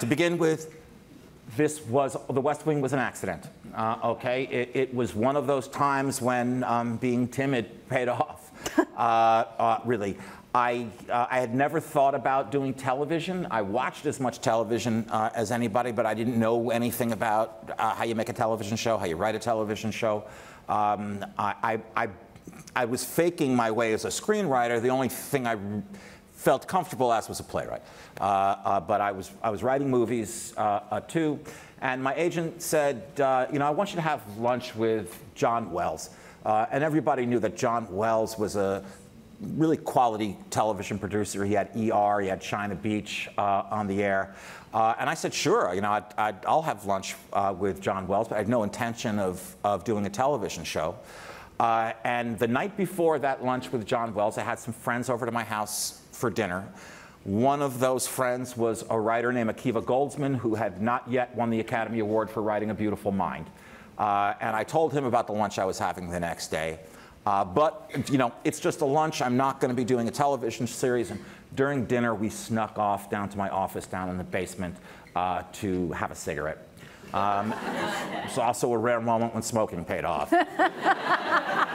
To begin with, this was, the West Wing was an accident, uh, okay? It, it, was one of those times when um, being timid paid off, uh, uh, really. I, uh, I had never thought about doing television. I watched as much television uh, as anybody, but I didn't know anything about uh, how you make a television show, how you write a television show. Um, I, I, I was faking my way as a screenwriter. The only thing I felt comfortable as was a playwright. Uh, uh, but I was, I was writing movies uh, uh too. And my agent said, uh, you know, I want you to have lunch with John Wells. Uh, and everybody knew that John Wells was a really quality television producer. He had ER, he had China Beach on the air. and I said, sure, you know, i will have lunch with John Wells, but I had no intention of, of doing a television show. And the night before that lunch with John Wells, I had some friends over to my house for dinner. One of those friends was a writer named Akiva Goldsman, who had not yet won the Academy Award for writing A Beautiful Mind. Uh, and I told him about the lunch I was having the next day. Uh, but, you know, it's just a lunch. I'm not going to be doing a television series. And during dinner, we snuck off down to my office down in the basement uh, to have a cigarette. Um, it's also a rare moment when smoking paid off.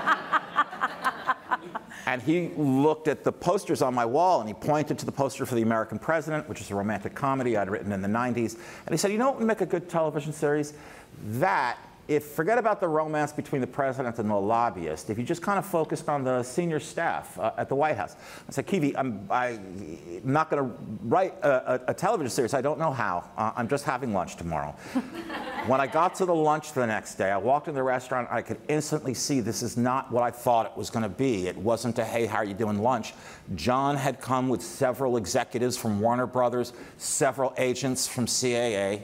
and he looked at the posters on my wall and he pointed to the poster for The American President, which is a romantic comedy I'd written in the 90s. And he said, You know what would make a good television series? That if forget about the romance between the president and the lobbyist, if you just kind of focused on the senior staff uh, at the White House, I said, Kiva, I'm, I'm not going to write a, a, a, television series. I don't know how. Uh, I'm just having lunch tomorrow. when I got to the lunch the next day, I walked in the restaurant. I could instantly see this is not what I thought it was going to be. It wasn't a, hey, how are you doing lunch? John had come with several executives from Warner Brothers, several agents from CAA.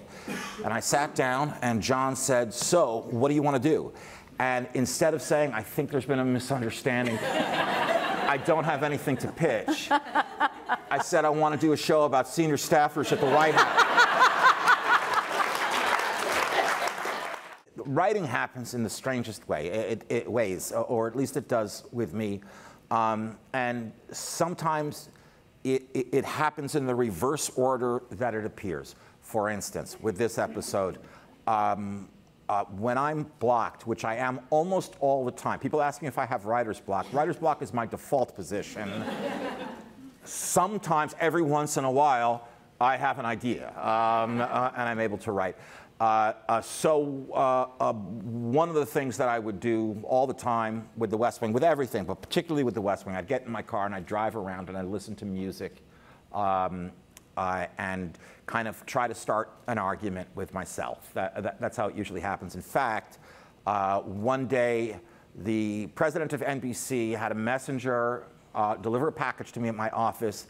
And I sat down, and John said, So, what do you want to do? And instead of saying, I think there's been a misunderstanding, I don't have anything to pitch, I said, I want to do a show about senior staffers at the White House. Writing happens in the strangest way, it, it, ways, or at least it does with me. Um, and sometimes it, it happens in the reverse order that it appears. For instance, with this episode, um, uh, when I'm blocked, which I am almost all the time, people ask me if I have writer's block. Writer's block is my default position. Sometimes, every once in a while, I have an idea um, uh, and I'm able to write. Uh, uh, so uh, uh, one of the things that I would do all the time with the West Wing, with everything, but particularly with the West Wing, I'd get in my car and I'd drive around and I'd listen to music. Um, uh, and kind of try to start an argument with myself. That, that, that's how it usually happens. In fact, uh, one day, the president of NBC had a messenger deliver a package to me at my office.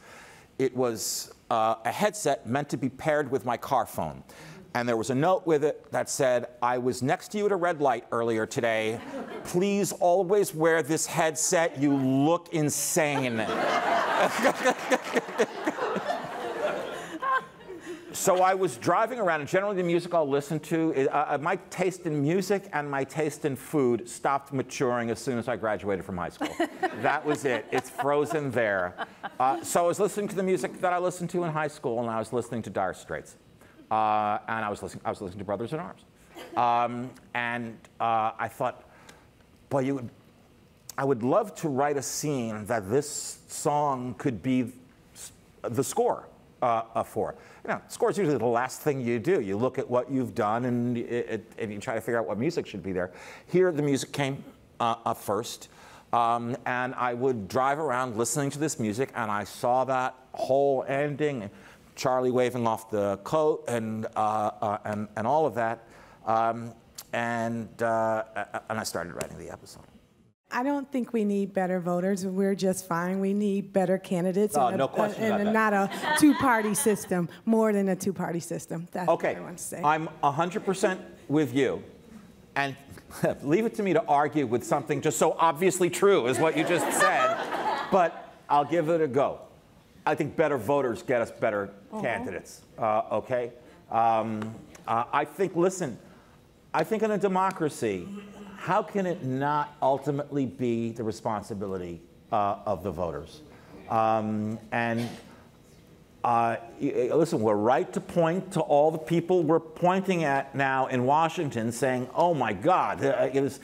It was a headset meant to be paired with my car phone. And there was a note with it that said, I was next to you at a red light earlier today. Please always wear this headset. You look insane. so I was driving around, and generally the music I'll listen to, uh, uh, my taste in music and my taste in food stopped maturing as soon as I graduated from high school. that was it. It's frozen there. Uh, so I was listening to the music that I listened to in high school, and I was listening to Dire Straits. Uh, and I was, listening, I was listening to Brothers in Arms. Um, and uh, I thought, boy, you would, I would love to write a scene that this song could be the score uh, for. You know, score is usually the last thing you do. You look at what you've done and, it, and you try to figure out what music should be there. Here, the music came uh, first. Um, and I would drive around listening to this music, and I saw that whole ending, Charlie waving off the coat, and uh, uh, and, and all of that, um, and uh, and I started writing the episode. I don't think we need better voters. We're just fine. We need better candidates. Oh, and no a, question a, and not a two-party system, more than a two-party system. That's okay. what I want to say. I'm 100% with you. And leave it to me to argue with something just so obviously true as what you just said. but I'll give it a go. I think better voters get us better uh-huh. candidates. Uh, okay? Um, uh, I think, listen, I think in a democracy, how can it not ultimately be the responsibility uh, of the voters? Um, and Uh, listen, we're right to point to all the people we're pointing at now in Washington saying, oh my God, uh, it was,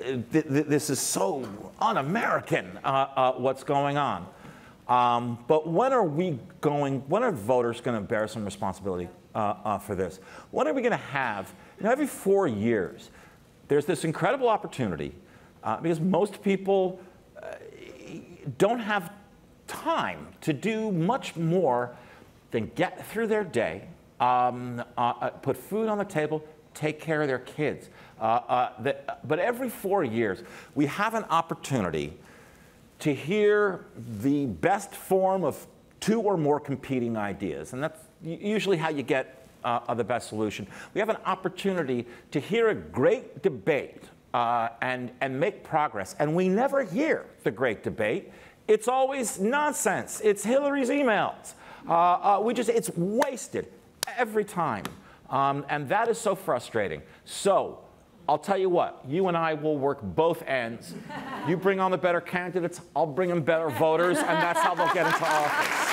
uh, th- th- this is so un American, uh, uh, what's going on. Um, but when are we going, when are voters going to bear some responsibility uh, uh, for this? When are we going to have, you know, every four years, there's this incredible opportunity uh, because most people uh, don't have time to do much more than get through their day, um, uh, uh, put food on the table, take care of their kids. The, but every four years, we have an opportunity to hear the best form of two or more competing ideas. And that's usually how you get uh, the best solution. We have an opportunity to hear a great debate uh, and, and make progress. And we never hear the great debate. It's always nonsense. It's Hillary's emails. Uh, uh, we just, it's wasted every time. Um, and that is so frustrating. So, I'll tell you what, you and I will work both ends. You bring on the better candidates, I'll bring in better voters, and that's how they'll get into office.